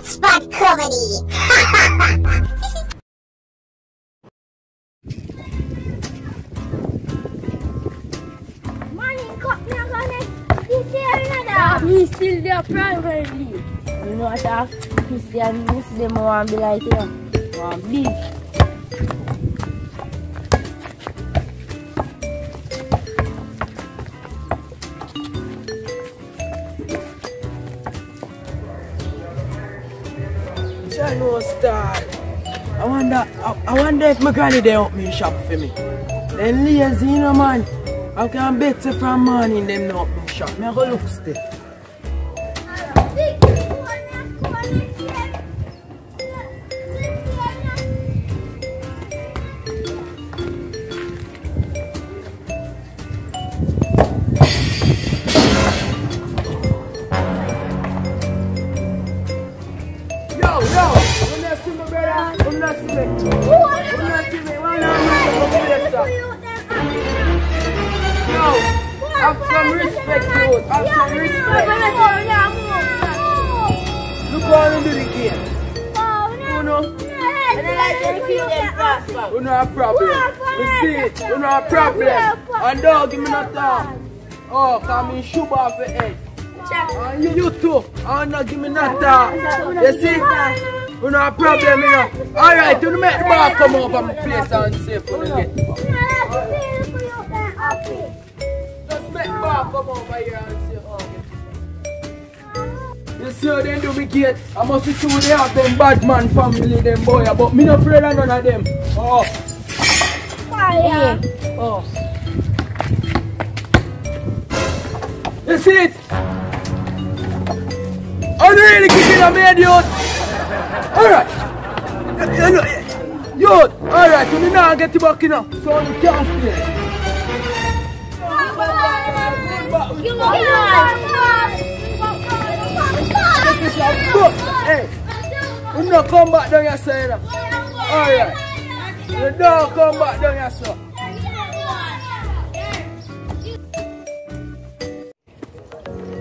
Hotspot Comedy. Morning, kok nak kena Christian ada. He still there privately. You know what that Christian Muslim want be like you. Want big. I know star. I wonder, I, I wonder if my granny they help me shop for me. Then lazy, you know man. I can bet from morning them not shop. Me I go look still. Have some respect, dude. Have some respect. Look how you do the game. You know, you know a problem. You see it, know a problem. And dog, give me no talk. Oh, come in shoe off the head. And you, you too. And not give me no talk. You see? You know a problem, you know. Alright, you make the ball come over my place and safe when you get. Just make the ball come over here and say, oh, You see how they do me gate? I must see two they have them bad man family, them boy, but me no afraid of none of them. Oh, Fire. oh. You see it? I'm really kicking a man, dude. Alright, you now get you back, know, so you can't stay. Hey, you not come back down your side. Alright. You don't come back down your side.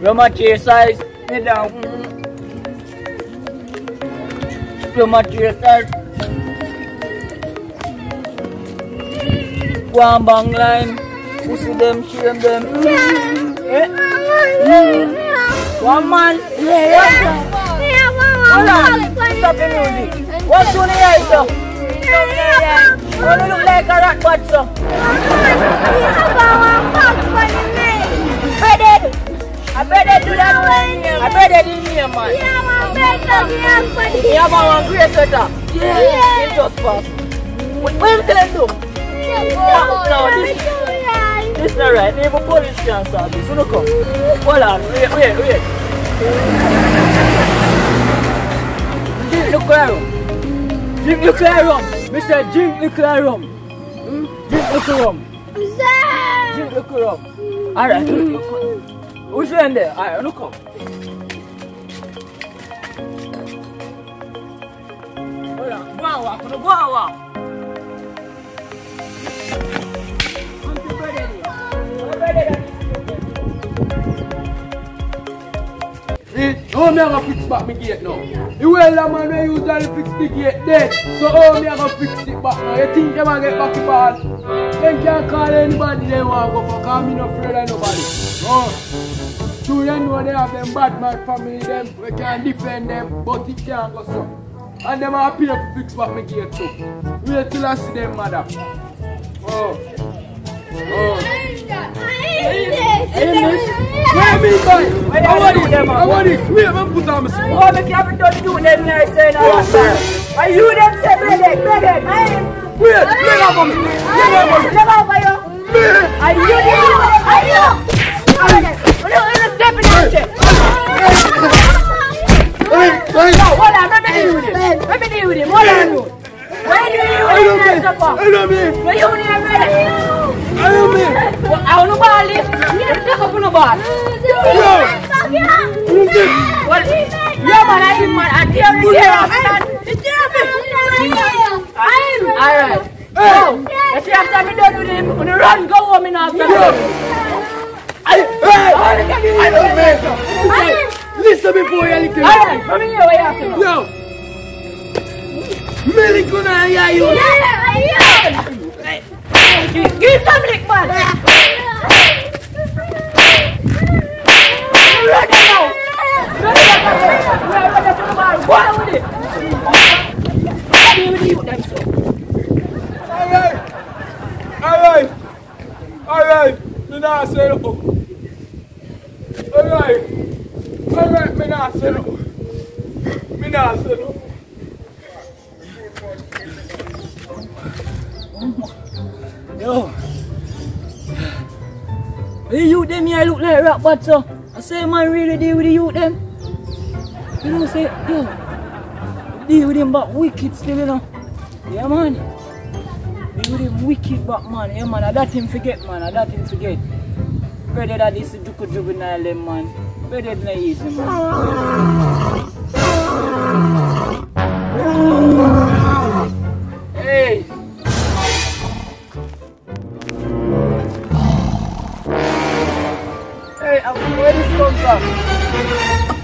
Your material size, me down. Your material size. One bang line. Pussy them, shame them. Eh? One man. Hold on. Stop the music. What's doing here, sir? You look like a rat butt, sir. Bedded. I they do that one. I bet they didn't hear, man. Yeah, man, one great setter. Yeah. It just passed. What what you telling do? No, this, this not right. Even police can solve this. Look up. Hold on. Wait, wait, wait. Drink nuclear rum. Drink nuclear rum. Mister, drink nuclear rum. Hmm? Drink nuclear rum. Drink nuclear rum. Alright. Who's in there? Alright, look up. Hold on. Go walk. Go on, See, how me gonna fix back my gate now? The way the man we use that fix the gate dead. So how me a gonna fix it back now? You e think them gonna get back the ball? They can't call anybody they want go for because me not afraid of nobody. No. Children know they have them bad man family, them we can defend them, but it can't go so. And them are pay to fix back my gate too. Wait till I see them mother. Boy? Where you I want do it. them, man? I want it. Wait, man, put on my spot. Oh, make you have to do them here saying all that, sir. Are you them say bedded, bedded? I am. Wait, let up on me. Let up me. You. Me. You you? You me deal with me deal with you. Where I know want me. to? I me. Where you? I me. I up. Yo. I. I Alright. Now, let's see after me done with him. You run, go home in after Yo. me. I, hey. I know me. Listen. answer before you come here, what you have? Yo! Me lick you now, yeah, you. Give, give some lick, man. Run it now. Run it now. Run it to the bar. Go on with it. Deal with you, them so. Alright! Alright! Alright! Me not say no. Alright! Alright, me not say no. Me not say no. Yo. The youth them here look like rock but. I say man really deal with the youth them. You know say yo. Deal with them but wicked still you know. Yeah man. With them wicked but man. Yeah man, I that him forget man, I that him forget. Brother that is juku juvenile them man. Brother not easy man. Hey! Hey, I'm where this come from?